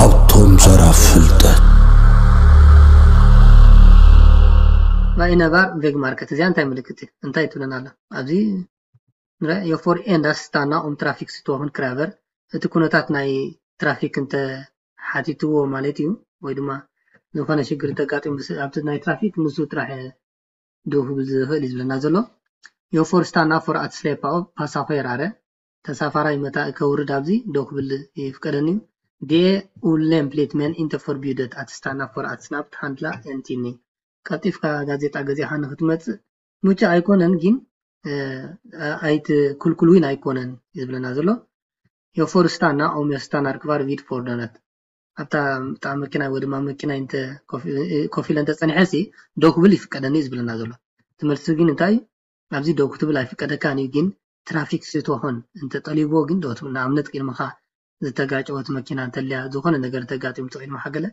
ሃብቶም ዘራፍ ፍልጠት ነባር ቬግ ማርኬት እዚኣ እንታይ ምልክት እንታይ ትብለና ኣላ ኣብዚ ንሪኣ የፎር ኤንዳስ ኦም ትራፊክ ስትወኹን ክራቨር እቲ ኩነታት ናይ ትራፊክ እንተሓቲትዎ ማለት እዩ ወይ ድማ ዝኾነ ሽግር እንተጋጢሙ ኣብቲ ናይ ትራፊክ ንሱ ጥራሕ ደው ክብል ዝኽእል እዩ ዝብለና ዘሎ። የፎር ስታና ፎር ኣት ስሌፓ ኦፍ ፓሳፌር ኣረ ተሳፋራይ መታ ከውርድ ኣብዚ ደው ክብል ይፍቀደኒ። ዲኤ ኡሌም ፕሌትመን ኢንተ ፎርቢደት ኣት ስታና ፎር ኣት ስናፕ ሃንድላ ኤንቲኒ። ቀጢፍካ ጋዜጣ ገዚእካ ንክትመፅእ ምቹእ ኣይኮነን ግን ኣይቲ ኩልኩል ውን ኣይኮነን ዝብለና ዘሎ። የፎር ስታና ኦም የስታና ርክባር ቪድ ፎርደነት ኣብታ ብጣ መኪና ወይ ድማ መኪና እንተ ኮፍ ኢለ እንተፀኒሐሲ ደው ክብል ይፍቀደኒ እዩ ዝብለና ዘሎ። ትመልሲ ግን እንታይ ኣብዚ ደው ክትብል ኣይፍቀደካን እዩ ግን ትራፊክ ስትኾን እንተጠሊብዎ ግን ደው ትብል ንኣብነት ቅድምካ ዝተጋጨወት መኪና እንተልያ ዝኾነ ነገር ተጋጢሙ ተቂድምካ ገለ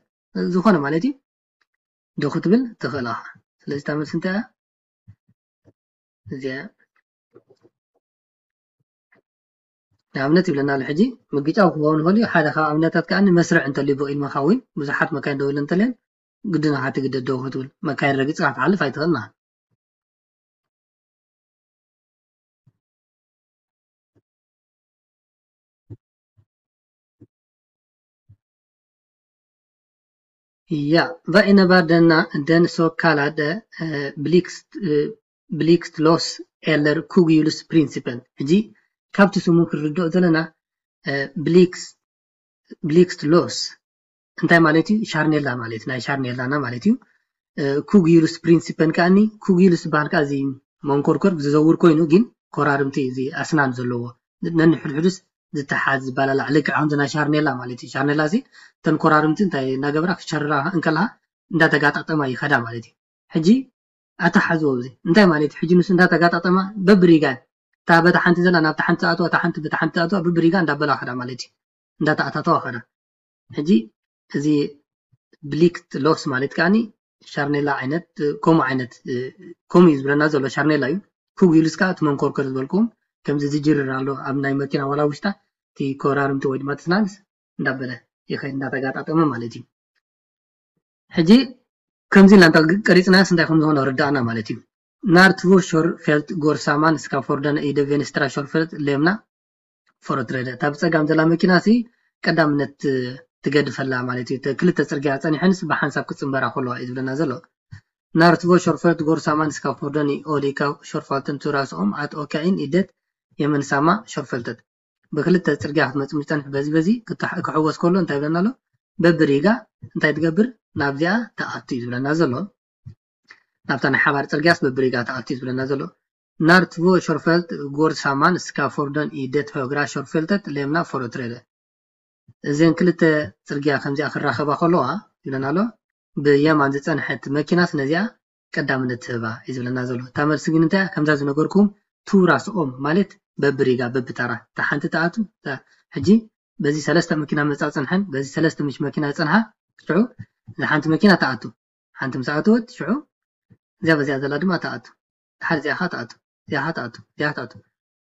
ዝኾነ ማለት እዩ። ደው ክትብል ትኽእል ኢኻ ስለዚ እታ እንታይ እያ? እዚኣ ንኣብነት ይብለና ኣሎ ሕጂ ምግጫው ክኸውን ይኽእል እዩ ሓደ ካብ ኣብነታት ከዓ መስርዕ እንተልዩ በቂልምካ እውን ብዙሓት መካይን ደው ኢለን እንተልየን ግድን ኢኻ ትግደድ ደው ክትብል መካይን ረጊፅካ ክትሓልፍ ኣይትኽእልና Ja, vad innebär denna, den så kallade eh, blixt, eh, blixtloss eller kugghjulsprincipen? ካብቲ ስሙ ክንርድኦ ዘለና ብሊክስ Blixtlås እንታይ ማለት እዩ? ሻርኔላ ማለት ናይ ሻርኔላና ማለት እዩ። kugghjulsprincipen ከዓኒ kugghjuls ዝበሃል ከዓ እዚ መንኮርኮር ዝዘውር ኮይኑ ግን ኮራርምቲ እዚ ኣስናን ዘለዎ ነንሕድሕዱስ ዝተሓዝ ዝበላላዕ ልክዕ ከምዚ ናይ ሻርኔላ ማለት እዩ። ሻርኔላ እዚ እተን ኮራርምቲ እንታይ እናገበራ ክሸርራ እንከለካ እንዳተጋጣጠማ ይኸዳ ማለት እዩ። ሕጂ ኣተሓዝቦ እዚ እንታይ ማለት እዩ? ሕጂ ንሱ እንዳተጋጣጠማ በብሪጋን እታ በታ ሓንቲ ዘላ ናብታ ሓንቲ ተኣትዋ እታ ሓንቲ በታ ሓንቲ ተኣትዋ በብሪጋ እንዳበላ ኸዳ ማለት እዩ። እንዳተኣታተዋ ኸዳ ሕጂ እዚ blixtlås ማለት ከዓኒ ሻርኔላ ዓይነት ከምኡ ዓይነት ከምኡ እዩ ዝብለና ዘሎ ሻርኔላ እዩ። kugghjuls ከዓ እቲ መንኮርኮር ዝበልኩም ከምዚ ዝጅርር ኣሎ ኣብ ናይ መኪና ዋላ ውሽጣ እቲ ኮራርምቲ ወይ ድማ ትስናንስ እንዳበለ ይኸይድ እንዳተጋጣጠመ ማለት እዩ። ሕጂ ከምዚ ኢልና ቀሪፅናስ እንታይ ከም ዝኾነ ርዳእና ማለት እዩ ska fordon i det vänstra körfält lämna företräde እታ ዘላ መኪና ሲ ቀዳምነት ትገድፈላ ማለት እዩ ክልተ ፅርግያ ፀኒሐንስ ብሓንሳብ ክፅምበራ ከለዋ እዩ ዝብለና ዘሎ olika körfälten turas om att åka in i det gemensamma körfältet ብክልተ ፅርግያ ክትመፅእ ምፅንሕ በዚ በዚ ክሕወስ ከሎ እንታይ ይብለና ኣሎ በብሪጋ እንታይ ትገብር ናብዚኣ ተኣቱ እዩ ዝብለና ዘሎ ናብታ ናይ ሓባር ፅርግያስ በብሪጋ ተኣቱ እዩ ዝብለና ዘሎ። samman ska fordon i det högra körfältet lämna företräde እዘን ክልተ ፅርግያ ከምዚኣ ክራኸባ ከለዋ ይብለና ኣሎ። ብየማን ዝፀንሐት መኪናስ ነዚኣ ቀዳምነት ትህባ እዩ ዝብለና ዘሎ። እታ መልሲ ግን እንታይ ከምዛ ዝነገርኩም? ቱራ ስኦም ማለት በብሪጋ በብተራ እታ ሓንቲ ተኣቱ ሕጂ በዚ ሰለስተ መኪና መፃ ፀንሐን በዚ ሰለስተ ምሽ መኪና ፀንሓ ሽዑ ሓንቲ መኪና ተኣቱ። ሓንቲ ምስ ሽዑ እዚኣ በዚኣ ዘላ ድማ ተኣቱ ድሓር እዚኣኻ ተኣቱ እዚኣኻ ተኣቱ እዚኣ ተኣቱ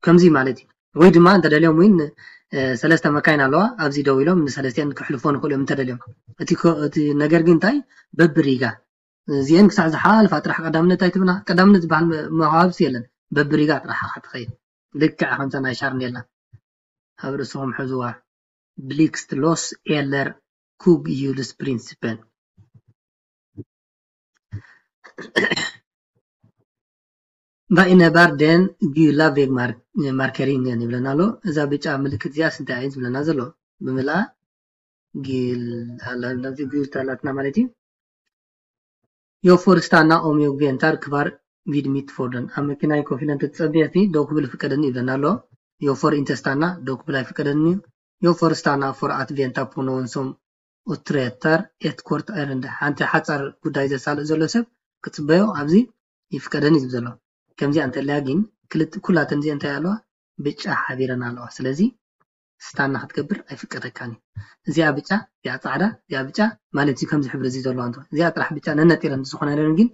ከምዚ ማለት እዩ። ወይ ድማ እንተደልዮም እውን ሰለስተ መካይን ኣለዋ። ኣብዚ ደው ኢሎም ንሰለስቲአን ክሕልፎ ንክእሉ እዮም እንተደልዮም። እቲ ነገር ግን እንታይ? በብሪጋ እዚአን ክሳዕ ዝሓልፋ ጥራሕ ቀዳምነት ኣይትብና ቀዳምነት ዝበሃል መዋሃብሲ የለን። በብሪጋ ጥራሕ ትኸይድ። ልክዕ ከምዛ ናይ ሻርኔላ ኣብ ርእስኹም ሕዝዋ blixtlås eller kugghjulsprincipen Innebär den gula vägmarkeringen ይብለና ኣሎ እዛ ብጫ ምልክት እዚኣ ስንታይ ዓይነት ዝብለና ዘሎ ብምልኣ ናብዚ ግል ታላትና ማለት እዩ jag väntar kvar vid mitt fordon. ኣብ መኪናይ ኮፍ ኢለ እንተትፀብየቲ ደው ክብል ፍቀደኒ ይብለና ኣሎ inte stanna ደው ክብል ኣይፍቀደኒ እዩ på någon som uträttar ett kort ärende ሓንቲ ሓፃር ጉዳይ ዘሳልጥ ዘሎ ሰብ ክፅበዮ ኣብዚ ይፍቀደኒ ዝብል ዘሎ። ከምዚኣ እንተለያ ግን ኩላተን እዚአ እንታይ ኣለዋ? ብጫ ሓቢረን ኣለዋ። ስለዚ ስታና ክትገብር ኣይፍቀደካን እዩ። እዚኣ ብጫ እዚኣ ፃዕዳ እዚኣ ብጫ ማለት እዩ ከምዚ ሕብሪ ዘለዋ እዚኣ ጥራሕ ብጫ ነነጢረን ዝኾነ ግን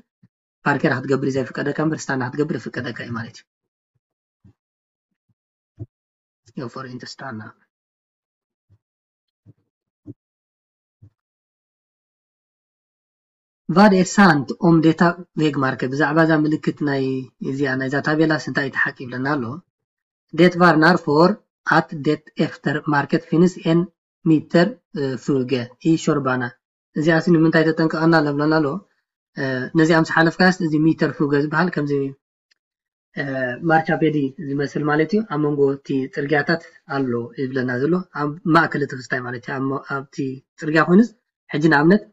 ፓርኬራ ክትገብር እዩ ዘይፍቀደካ እምበር ስታንዳ ክትገብር ይፍቀደካ እዩ ማለት እዩ Vad är sant om detta vägmärke ብዛዕባ እዛ ምልክት ናይ እዚኣ ናይዛ ታቤላስ እንታይ ተሓቂብለና ኣሎ? det varnar för att det efter märket finns en mittrefug i körbanan እዚኣ ሲ ንምንታይ ተጠንቀቐና ለብለና ኣሎ? ነዚኣ ምስ ሓለፍካስ እዚ mittrefug ዝበሃል ከምዚ ማርቻ ፔዲ ዝመስል ማለት እዩ። ኣብ መንጎ እቲ ፅርግያታት ኣሎ ይብለና ዘሎ። ኣብ ማእከል እቲ ክስታይ ማለት እዩ። ኣብቲ ፅርግያ ኮይኑስ ሕጂ ንኣብነት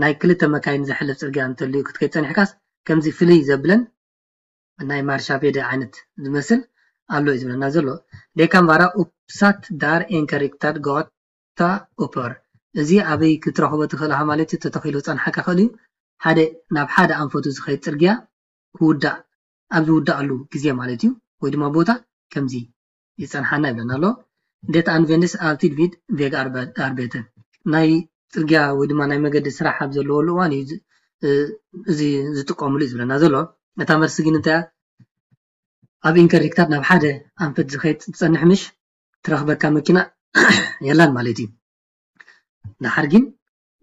ናይ ክልተ መካይን ዘሕልፍ ፅርግያ እንተልዩ ክትከይድ ፀኒሕካስ ከምዚ ፍልይ ዘብለን ናይ ማርሻ ፔዲ ዓይነት ዝመስል ኣሎ እዩ ዝብለና ዘሎ። Den kan uppsatt där enkelriktad gata upphör። እዚ ኣበይ ክትረክቦ ትኽእል ማለት እዩ? ተተኺሉ ፀንሓካ ክእል እዩ። ሓደ ናብ ሓደ ኣንፈቱ ዝኸይድ ፅርግያ ክውዳእ ኣብ ዝውዳእሉ ግዜ ማለት እዩ ወይ ድማ ቦታ ከምዚ ይፀንሓና ይብለና ኣሎ። Används alltid vid vägarbeten ናይ ፅርግያ ወይ ድማ ናይ መገዲ ስራሕ ኣብ ዘለወሉ እዋን እዩ እዚ ዝጥቀምሉ እዩ ዝብለና ዘሎ። እታ መልሲ ግን እንታይ ኣብ enkelriktat ናብ ሓደ ኣንፈት ዝኸይድ ዝፀንሕ ምሽ ትረክበካ መኪና የላን ማለት እዩ። ድሓር ግን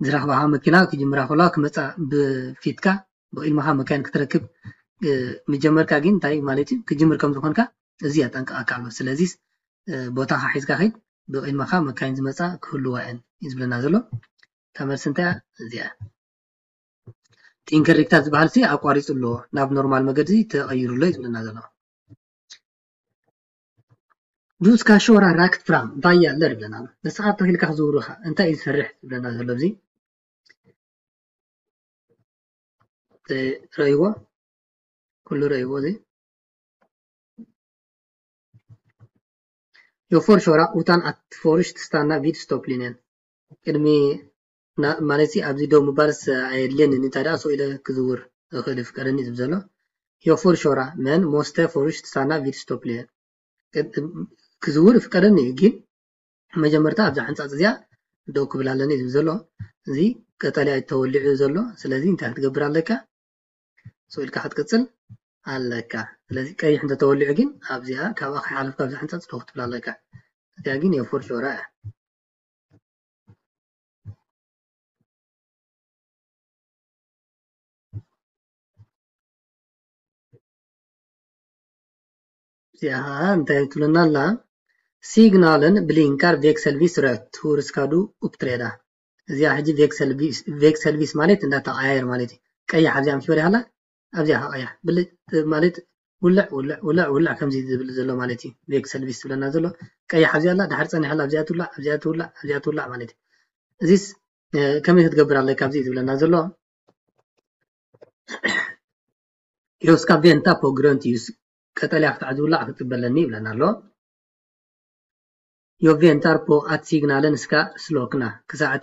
ዝረክባካ መኪና ክጅምራ ከለዋ ክመፃ ብፊትካ ብኢልማካ መካይን ክትረክብ መጀመርካ ግን እንታይ ማለት እዩ? ክጅምር ከም ዝኾንካ እዚ የጠንቀቐካ ኣሎ። ስለዚ ቦታካ ሒዝካ ከይድ ብቅድመካ መካይን ዝመፃ ክህልዋ እየን እዩ ዝብለና ዘሎ ተመልሲ እንታይ እዚኣ enkelriktat ዝበሃል ሲ ኣቋሪፁ ኣሎ። ናብ normal መገዲ ተቐይሩሎ እዩ ዝብለና ዘሎ። ska köra rakt fram. Vad gäller ይብለና? ንስኻ ተኺልካ ክዝውሩኻ እንታይ እዩ ዝሰርሕ ዝብለና ዘሎ እዚ ረእይዎ ኩሉ ረእይዎ እዚ köra utan att först stanna vid stopplinjen. ቅድሚ ማለት ኣብዚ ደው ምባልስ ኣየድልየንን እንታይ ደኣ ሰው ኢለ ክዝውር እኽእል ይፍቀደኒ ዝብል ዘሎ። köra men måste först stanna vid stopplinjen. ክዝውር ይፍቀደኒ እዩ። ግን መጀመርታ ኣብዛ ሕንፃፅ እዚኣ ደው ክብል ኣለኒ ዝብል ዘሎ። እዚ ቀጠልያ ተወሊዑ ዘሎ። ስለዚ እንታይ ክትገብር ኣለካ? ሰኢልካ ክትቅፅል ኣለካ። ስለዚ ቀይሕ እንተተወሊዑ ግን ኣብዚኣ ካብኣ ከይሓለፍካ ኣብዛ ሕንፃፅ ደው ክትብል ኣለካ። እዚኣ ግን የፎር ሾራ እያ ትብለና ኣላ Signalen blinkar växelvis rött. Hur ska du uppträda? እዚኣ ሕጂ växelvis ማለት እንዳተቀያየር ማለት እዩ ቀያሕ ኣብዚኣ ምስ በሪሃላ ኣብዚኣ ቀያሕ ብልጭ ማለት ውልዕ ውልዕ ውልዕ ውልዕ ከምዚ ዝብል ዘሎ ማለት እዩ växelvis ዝብለና ዘሎ ቀያሕ ኣብዚኣ ኣላ ድሓር ፀኒሓላ ኣብዚኣ ትውላዕ ኣብዚኣ ትውላዕ ኣብዚኣ ትውላዕ ማለት እዩ እዚስ ከመይ ክትገብር ኣለካ ኣብዚ ዝብለና ዘሎ jag ska vänta på ljus ቀጠልያ ክትዓ ዝውላዕ ክትፅበለኒ ይብለና ኣሎ på att signalen ska slockna. ክሳዕ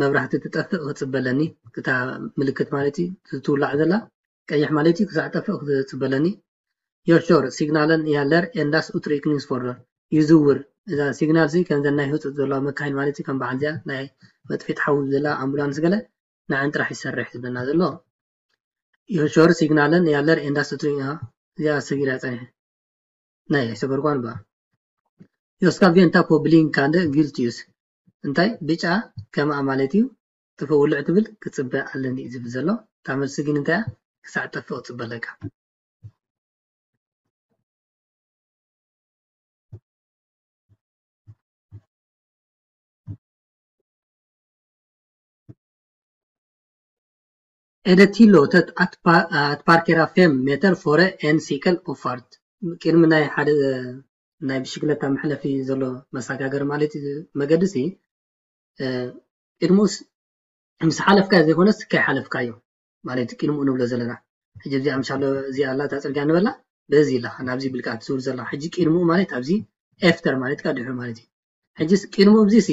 መብራህቲ ትጠፍእ ክትፅበለኒ እታ ምልክት ማለት እዩ ትውላዕ ዘላ ቀይሕ ማለት እዩ ክሳዕ ጠፍእ ክትፅበለኒ Jag kör. Signalen gäller endast utryckningsfordon. ይዝውር እዛ signal እዚ ከም ዘናይ ዘለዋ መካይን ማለት እዩ ከም በዓል እዚኣ ናይ መጥፊት ሓዊ ዘላ ኣምቡላንስ ገለ ንዓን ጥራሕ ይሰርሕ ዝብለና ዘሎ Jag kör. Signalen gäller endast እዚኣ ሰጊራ ፀኒሐ ናይ ሰበርኳን ባ Jag ska vänta på blinkande gult ljus. እንታይ ብጫ ከምኣ ማለት እዩ ትፈውልዕ ትብል ክፅበ ኣለኒ እዩ ዝብል ዘሎ እታ መልሲ ግን እንታይ ክሳዕ ጠፍእ ክፅበለካ Det tillåtet att, parkera fem meter före en cykelöverfart? ቅድሚ ናይ ሓደ ናይ ብሽክለታ መሕለፊ ዘሎ መሰጋገሪ ማለት እዩ። መገዲ ሲ ቅድሙስ ምስ ሓለፍካ ዘይኮነስ ከይሓለፍካዮ ማለት ቅድሙኡ ንብሎ ዘለና ሕጂ እዚኣ ምሻሎ እዚኣ ኣላ እታ ንበላ በዚ ኢላ ናብዚ ብልካ ትዝውር ዘላ ሕጂ ቅድሙኡ ማለት ኣብዚ efter ማለት ካ ድሕሪ ማለት እዩ። ሕጂ ቅድሙኡ እዚ ሲ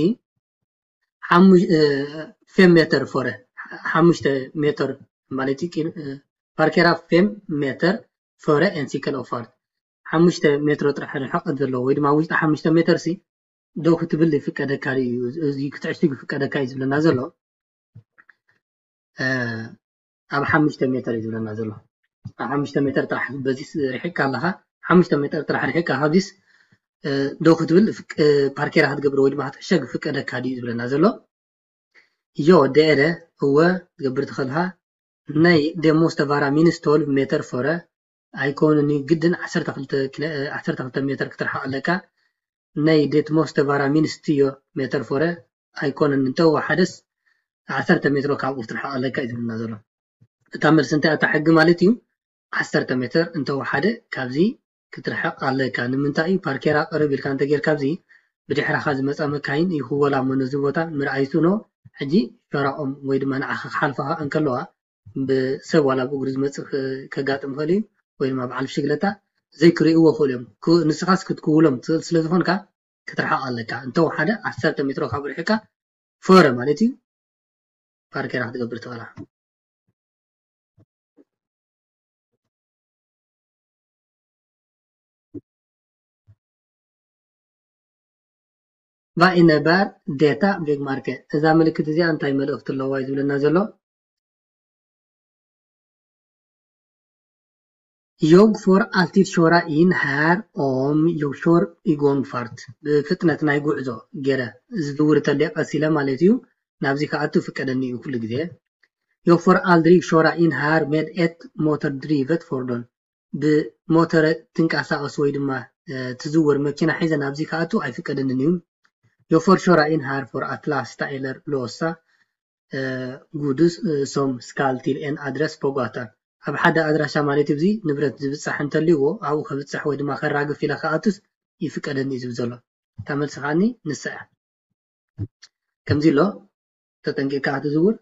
fem meter före ሓሙሽተ ሜትር ማለት parkera fem meter före en cykelöverfart ሓሙሽተ ሜትሮ ጥራሕ ርሕቀት ዘለዎ ወይ ድማ ውሽጢ ሓሙሽተ ሜትር ሲ ደው ክትብል ይፍቀደካ እዩ። እዚ ክትዕሽግ ይፍቀደካ እዩ ዝብለና ዘሎ። ኣብ ሓሙሽተ ሜትር እዩ ዝብለና ዘሎ። ኣብ ሓሙሽተ ሜትር ጥራሕ በዚ ርሒቅካ ኣለካ ሓሙሽተ ሜትር ጥራሕ ርሒቅካ ካብዚስ ደው ክትብል parkera ክትገብር ወይ ድማ ክትዕሸግ ፍቀደካ ድዩ ዝብለና ዘሎ ja det är እወ ትገብር ትኽእልካ nej det måste vara minst 12 meter före ኣይኮኑኒ ግድን 12 ሜትር ክትርሓቅ ኣለካ። nej det måste vara minst meter före ኣይኮነን እንተወሓደስ 10 ሜትሮ ካብኡ ክትርሓቅ ኣለካ እዩ ዝብለና ዘሎ። እታ መልሲ እንታይ እታ ሕጊ ማለት እዩ? 10 ሜትር እንተወሓደ ካብዚ ክትርሕቅ ኣለካ። ንምንታይ እዩ? parkera ቅርብ ኢልካ እንተጌርካ ኣብዚ ብድሕሪካ ዝመፃ መካይን ይህወላ ሞ ነዚ ቦታ ምርኣይቱ ኖ ሕጂ ሸራኦም ወይ ድማ ንዓኻ ክሓልፈካ እንከለዋ ብሰብ ዋላ ብእግሪ ዝመፅእ ከጋጥም ክእል እዩ ወይ ድማ በዓል ብሽግለታ ዘይክርእይዎ ክእሉ እዮም። ንስኻስ ክትክውሎም ትኽእል ስለዝኮንካ ክትርሓቅ ኣለካ። እንተወሓደ 10 ሜትሮ ካብ ርሒቅካ före ማለት እዩ። parkera ክትገብር ትኽእላ Vad innebär detta vägmärke እዛ ምልክት እዚኣ እንታይ መልእክቲ ኣለዋ እዩ ዝብለና ዘሎ? Jag får alltid köra in här om jag kör i gångfart ብፍጥነት ናይ ጉዕዞ ገይረ ዝድውር ተለየ ቀሲለ ማለት እዩ። ናብዚ ከኣቱ ፍቀደኒ እዩ ኩሉ ግዜ። Jag får aldrig köra in här med ett motordrivet fordon ብሞተር ትንቀሳቀስ ወይ ድማ ትዝውር መኪና ሒዘ ናብዚ ከኣቱ ኣይፍቀደንን እዩ Jag får köra in här för att lasta eller låsa skall till en adress på gatan. ኣብ ሓደ ኣድራሻ ማለት እዩ ንብረት ዝብፃሕ እንተልይዎ ኣብኡ ከብፅሕ ወይ ድማ ከራግፍ ኢለ ከኣቱስ ይፍቀደኒ እዩ ዝብል ዘሎ እታ መልሲ ከዓኒ ንሳ ከምዚ ኣሎ ተጠንቂቕካ ክትዝውር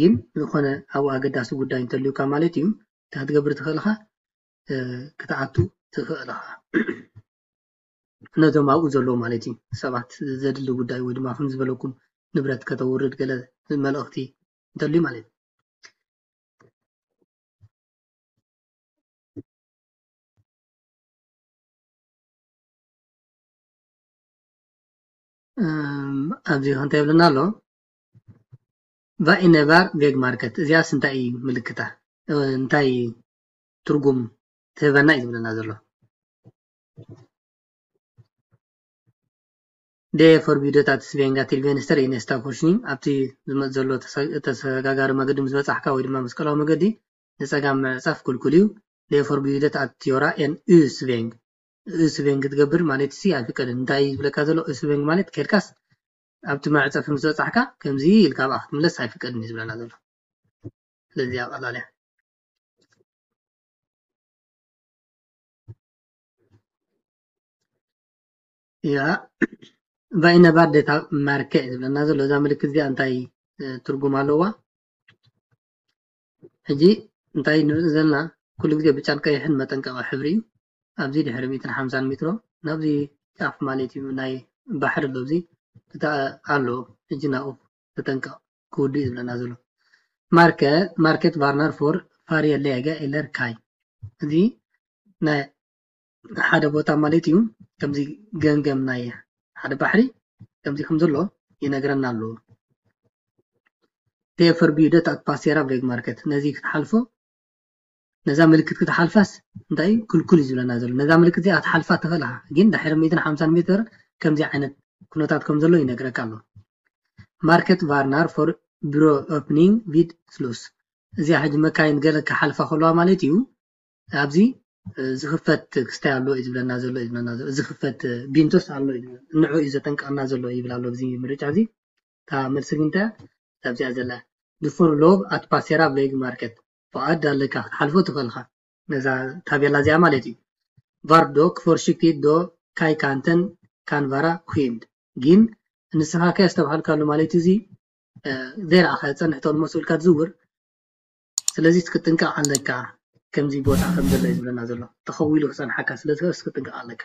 ግን ዝኾነ ኣብኡ ኣገዳሲ ጉዳይ እንተልዩካ ማለት እዩ እንታይ ክትገብር ትኽእል ኢኻ ክትኣቱ ትኽእል ኢኻ ነዞም ኣብኡ ዘለዉ ማለት እዩ። ሰባት ዘድሊ ጉዳይ ወይ ድማ ከም ዝበለኩም ንብረት ከተውርድ ገለ መልእኽቲ እንተልዩ ማለት እዩ። ኣብዚ እንታይ ይብለና ኣሎ? Vad innebär vägmärket እዚኣስ እንታይ ምልክታ? እንታይ ትርጉም ትህበና እዩ ዝብለና ዘሎ Svänga till vänster i nästa korsning ኣብቲ ዝመፅ ዘሎ ተሰጋጋሪ መገዲ ምስ በፃሕካ ወይ ድማ መስቀላዊ መገዲ ንፀጋም ምዕፃፍ ክልኩል እዩ። Förbjudet att göra en U-sväng U-sväng ክትገብር ማለት ሲ ኣይፍቀድን። እንታይ ዝብለካ ዘሎ? U-sväng ማለት ከድካስ ኣብቲ መዕፀፊ ምስ በፃሕካ ከምዚ ኢልካ ኣብኣ ክትምለስ ኣይፍቀድን እዩ ዝብለና ዘሎ። ስለዚ ኣቐላልያ ያ ቫኢነባር ዴታ ማርኬ ዝብለና ዘሎ እዛ ምልክት እዚኣ እንታይ ትርጉም ኣለዋ? ሕጂ እንታይ ንርኢ ዘለና? ኩሉ ግዜ ብጫን ቀይሕን መጠንቀቂ ሕብሪ እዩ። ኣብዚ ድሕሪ 150 ሜትሮ ናብዚ ጫፍ ማለት እዩ ናይ ባሕሪ ኣሎ እዚ ኣሎ። ሕጂ ናብኡ ተጠንቀቕ ክውድእ እዩ ዝብለና ዘሎ። Märket varnar för färjeläge eller kaj። እዚ ናይ ሓደ ቦታ ማለት እዩ። ከምዚ ገምገም ናይ ሓደ ባሕሪ ከምዚ ከም ዘሎ ይነግረና ኣሎ። det förbjudet att passera vägmärket ነዚ ክትሓልፎ ነዛ ምልክት ክትሓልፋስ እንታይ? ክልኩል እዩ ዝብለና ዘሎ። ነዛ ምልክት እዚኣ ክትሓልፋ ትኽእል ኢኻ ግን ድሕሪ 150 ሜትር ከምዚ ዓይነት ኩነታት ከም ዘሎ ይነግረካ ኣሎ። märket varnar för broöppning vid sluss እዚኣ ሕጂ መካይን ገለ ክሓልፋ ከለዋ ማለት እዩ። ኣብዚ ዝኽፈት ክስታይ ኣሎ እዩ ዝብለና ዘሎ እዩ ዝብለና ዘሎ ዝኽፈት ቢንቶስ ኣሎ እዩ እዩ ዘጠንቀቐና ዘሎ ይብል ኣሎ እዚ ምርጫ እዚ። እታ መልሲ ግን ኣብዚኣ ዘላ du får lov att passera märket ፍቃድ ኣለካ ክትሓልፎ ትኽእል ኢኻ ነዛ ታቤላ እዚኣ ማለት እዩ። var dock försiktig då kajkanten kan vara skymd ግን ንስኻ ዝተባሃልካሉ ማለት እዚ ዘይረኣኸ ፀንሕ ተልሞ ስብልካ ትዝውር ስለዚ ክትጥንቀቕ ኣለካ ከምዚ ቦታ ከም ዘሎ እዩ ዝብለና ዘሎ። ተኸዊሉ ክፀንሓካ ስለ ዝክእል ክትጥንቀቕ ኣለካ